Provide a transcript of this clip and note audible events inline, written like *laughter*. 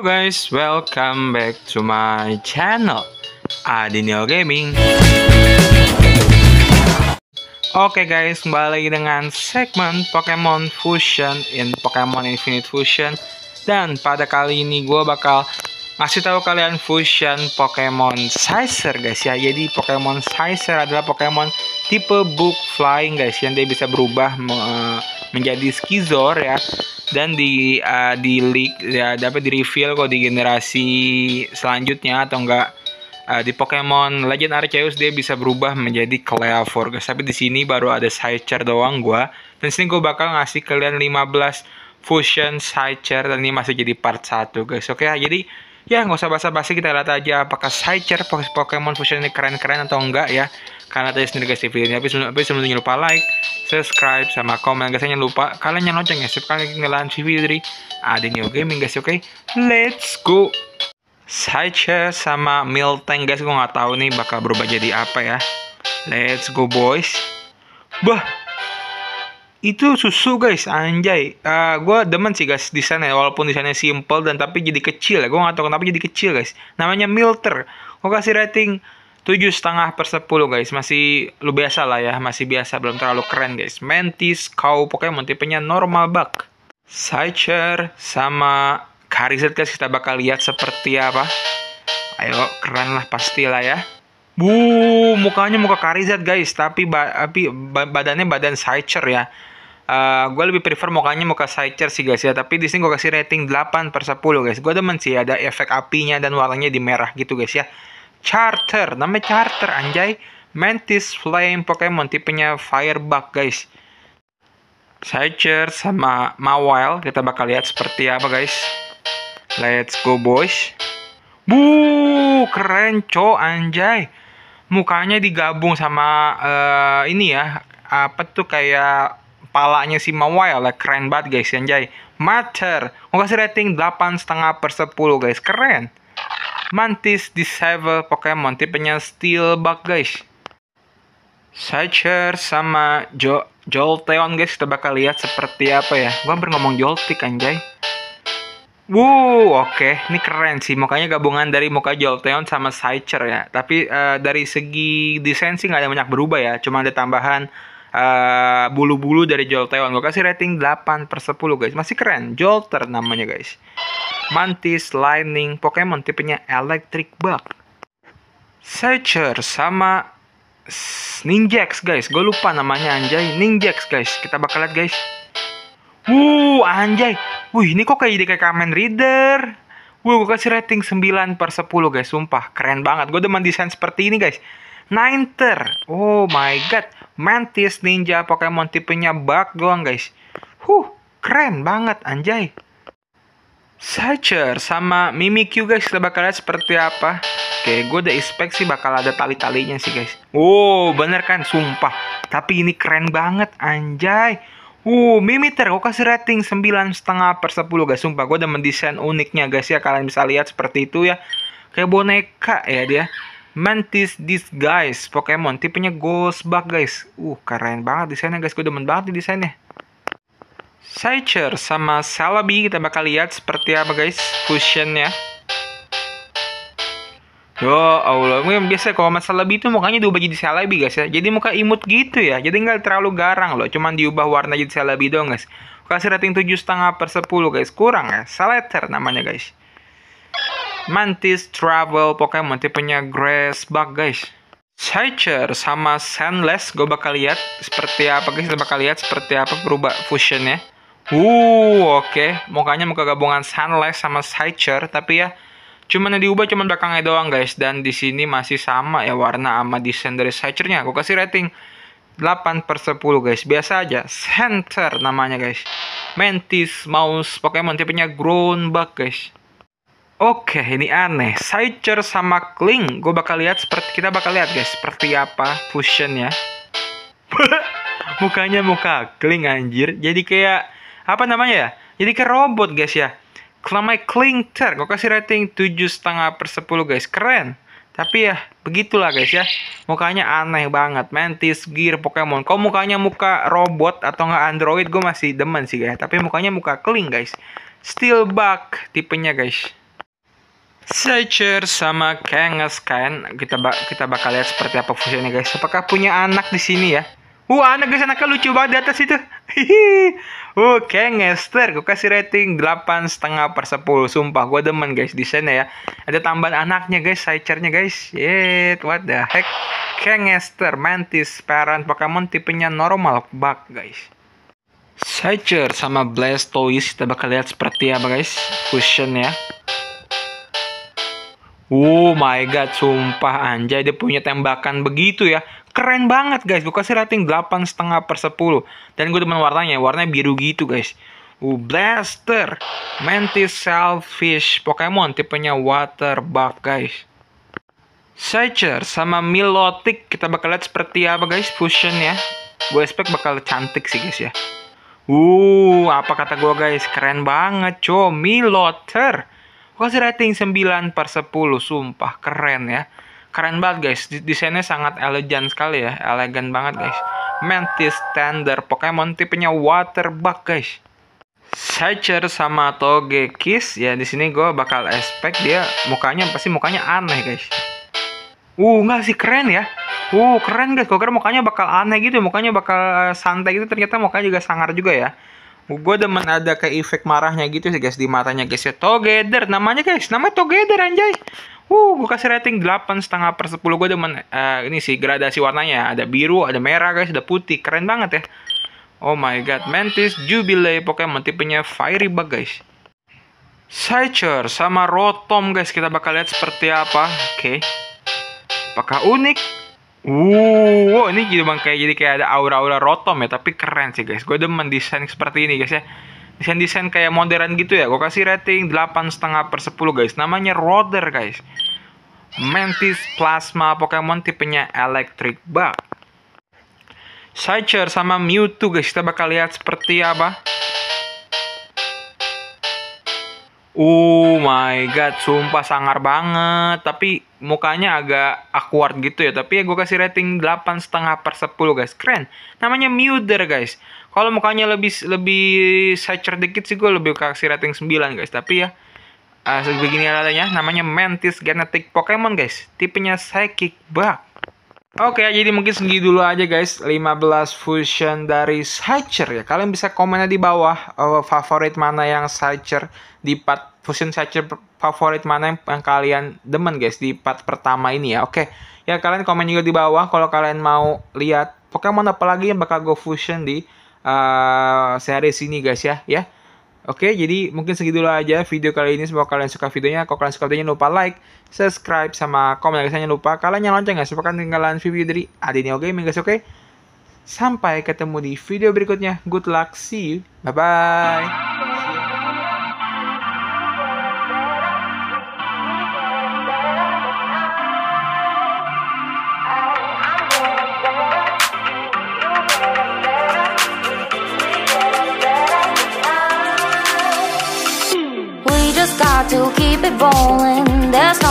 Halo guys, welcome back to my channel Adinio Gaming. Oke guys, kembali dengan segmen Pokemon Fusion in Pokemon Infinite Fusion. Dan pada kali ini gue bakal ngasih tahu kalian Fusion Pokemon Sizer guys ya. Jadi Pokemon Sizer adalah Pokemon tipe Book Flying guys Yang dia bisa berubah menjadi Skizor ya dan di uh, di leak ya dapat di reveal kok di generasi selanjutnya atau enggak. Uh, di Pokemon Legend Arceus dia bisa berubah menjadi Cleaver guys tapi di sini baru ada Sidechair doang gua. Dan sini gua bakal ngasih kalian 15 fusion Sidechair dan ini masih jadi part 1 guys. Oke okay, jadi ya nggak usah basa-basi. Kita lihat aja apakah Sidechair Pokemon Fusion ini keren-keren atau enggak ya karena tadi sendiri guys di ini tapi sebelum, tapi sebelumnya lupa like subscribe sama komen guys. Jangan lupa kalian yang lonceng ya subscribe lagi ngelan video dari Adinio Gaming guys oke? Let's go. Sideshare sama Miltank guys. Gue nggak tahu nih bakal berubah jadi apa ya. Let's go boys. Bah! Itu susu guys. Anjay. Uh, gue demen sih guys desainnya walaupun desainnya simple dan tapi jadi kecil ya. Gue nggak tahu kenapa jadi kecil guys. Namanya Milter. Gue kasih rating tujuh setengah per sepuluh guys. Masih lu biasa lah ya masih biasa belum terlalu keren guys. Mantis kau Pokemon tipenya normal bug Sidechair sama Charizard guys kita bakal lihat seperti apa. Ayo keren lah pastilah ya. Bu, mukanya muka Charizard guys, tapi ba tapi badannya badan Sidechair ya. Uh, gue lebih prefer mukanya muka Sidechair sih guys ya, tapi di sini gue kasih rating 8 per 10 guys. Gue demen sih ada efek apinya dan warnanya di merah gitu guys ya. Charter, namanya Charter anjay. Mantis Flame Pokemon tipenya Firebug guys. Sidechair sama Mawile kita bakal lihat seperti apa guys. Let's go boys. Bu, keren co anjay. Mukanya digabung sama uh, ini ya. Apa tuh kayak palanya si Mawile lah keren banget guys anjay. Matter. Mau kasih rating 8,5 per 10 guys. Keren. Mantis Disable Pokemon tipenya Steel Bug guys. Sidechair sama jo Jolteon guys kita bakal lihat seperti apa ya. Gua hampir ngomong Joltik anjay. Wuh, oke, okay. ini keren sih. Mukanya gabungan dari muka Jolteon sama Sidechair ya. Tapi uh, dari segi desain sih nggak ada banyak berubah ya. Cuma ada tambahan bulu-bulu uh, dari Jolteon. Gue kasih rating 8 per 10 guys. Masih keren. Jolter namanya guys. Mantis Lightning Pokemon tipenya Electric Bug. Searcher sama Ninjax guys. Gue lupa namanya anjay. Ninjax guys. Kita bakal lihat guys. Wuh anjay. Wih ini kok kayak jadi kayak Kamen Rider. Wuh gue kasih rating 9 per 10 guys. Sumpah keren banget. Gue demen desain seperti ini guys. Ninter. Oh my god. Mantis Ninja Pokemon tipenya bug doang guys. Huh keren banget anjay. Sacher sama Mimikyu guys. Kita bakal lihat seperti apa? Oke gue udah expect sih bakal ada tali-talinya sih guys. Wow bener kan? Sumpah. Tapi ini keren banget anjay. Uh, Mimiter, gue kasih rating 9,5 per 10 guys. Sumpah, gue udah mendesain uniknya guys. Ya Kalian bisa lihat seperti itu ya. Kayak boneka ya dia Mantis Disguise Pokemon Tipenya Ghost Bug guys Uh, keren banget desainnya guys Gue demen banget di desainnya Sidechair sama Celebi kita bakal lihat seperti apa guys fusionnya. Yo Allah, mungkin biasa kalau masalah Celebi itu mukanya diubah jadi Celebi guys ya. Jadi muka imut gitu ya. Jadi nggak terlalu garang loh, cuman diubah warna jadi Celebi dong guys. Kasih rating tujuh setengah per 10 guys, kurang ya. Salater namanya guys. Mantis Travel Pokemon tipenya Grass Bug guys. Sidechair sama Sandless gue bakal lihat seperti apa guys. Kita bakal lihat seperti apa berubah fusionnya. Uh oke. Okay. mukanya muka gabungan Sandless sama Sidechair tapi ya cuman yang diubah cuman belakangnya doang guys. Dan di sini masih sama ya warna sama desain dari Sidechairnya gue kasih rating 8 per 10 guys. Biasa aja center namanya guys. Mantis Mouse Pokemon tipenya Grown Bug guys Oke, ini aneh. Sidechair sama Kling, gue bakal lihat seperti kita bakal lihat guys, seperti apa fusionnya. *laughs* Mukanya muka Kling anjir. Jadi kayak apa namanya ya? Jadi kayak robot guys ya. Namanya Klingter, gue kasih rating tujuh setengah per 10 guys, keren. Tapi ya begitulah guys ya. Mukanya aneh banget. Mantis, Gear, Pokemon. Kok mukanya muka robot atau nggak Android, gue masih demen sih guys. Tapi mukanya muka Kling guys. Steel Bug tipenya guys. Searcher sama Kangas kan? Kita bak kita bakal lihat seperti apa fusionnya guys. Apakah punya anak di sini ya? Wah anak guys. Anaknya lucu banget di atas itu. *laughs* Hihi. Kangester gue kasih rating delapan setengah per 10 Sumpah gue demen guys desainnya ya. Ada tambahan anaknya guys, Sichernya guys. Yet, what the heck? Kangester, Mantis, Parent Pokemon tipenya normal bug guys. Sicher sama Blastoise. Kita bakal lihat seperti apa guys Fusion ya Oh my god, sumpah anjay dia punya tembakan begitu ya. Keren banget guys, gue kasih rating 8,5 per 10. Dan gue demen warnanya, warnanya biru gitu guys. Uh, Blaster, Mantis Selfish, Pokemon tipenya Water Bug guys. Searcher sama Milotic kita bakal lihat seperti apa guys fusion ya. Gue expect bakal cantik sih guys ya. Uh, apa kata gue guys, keren banget cow, Miloter. Gue kasih rating 9 per 10, sumpah keren ya. Keren banget guys, desainnya sangat elegan sekali ya, elegan banget guys. Mantis Standard Pokemon tipenya Water Bug guys. Searcher sama Togekiss ya di sini gue bakal expect dia mukanya pasti mukanya aneh guys. Uh nggak sih keren ya. Uh keren guys, gue kira mukanya bakal aneh gitu, mukanya bakal santai gitu ternyata mukanya juga sangar juga ya gue demen ada kayak efek marahnya gitu sih guys. Di matanya guys ya. Together. Namanya guys. Namanya together anjay. Uh gue kasih rating delapan setengah per 10 gue demen uh, ini sih gradasi warnanya. Ada biru ada merah guys. Ada putih. Keren banget ya. Oh my god. Mantis jubilee. Pokemon tipenya fiery bug guys. Scyther sama Rotom guys. Kita bakal lihat seperti apa. Oke. Okay. apakah unik wow, ini jadi bang kayak jadi kayak ada aura-aura rotom ya, tapi keren sih guys. Gue demen desain seperti ini guys ya. Desain-desain kayak modern gitu ya. Gue kasih rating delapan setengah per 10 guys. Namanya Roder guys. Mantis Plasma Pokemon tipenya Electric Bug. Scyther sama Mewtwo guys. Kita bakal lihat seperti apa. Oh my god, sumpah sangar banget. Tapi mukanya agak awkward gitu ya. Tapi ya gue kasih rating 8 setengah per 10 guys. Keren. Namanya Mewder guys. Kalau mukanya lebih lebih sacer dikit sih gue lebih kasih rating 9 guys. Tapi ya uh, sebegini adanya namanya Mantis Genetic Pokemon guys. Tipenya Psychic Bug. Oke, okay, jadi mungkin segitu dulu aja guys 15 fusion dari Scyther ya. Kalian bisa komen di bawah uh, favorit mana yang Scyther di part fusion Scyther favorit mana yang, yang kalian demen guys di part pertama ini ya. Oke, okay. ya kalian komen juga di bawah kalau kalian mau lihat Pokemon apa lagi yang bakal go fusion di uh, series ini guys ya. Ya. Oke, jadi mungkin segitu aja video kali ini. Semoga kalian suka videonya. Kalau kalian suka videonya, lupa like, subscribe, sama komen. Guys, jangan lupa kalian nyalain lonceng guys. Supaya ketinggalan video dari Adinio Gaming guys, oke? Sampai ketemu di video berikutnya. Good luck, see you. Bye-bye. To keep it rolling. There's no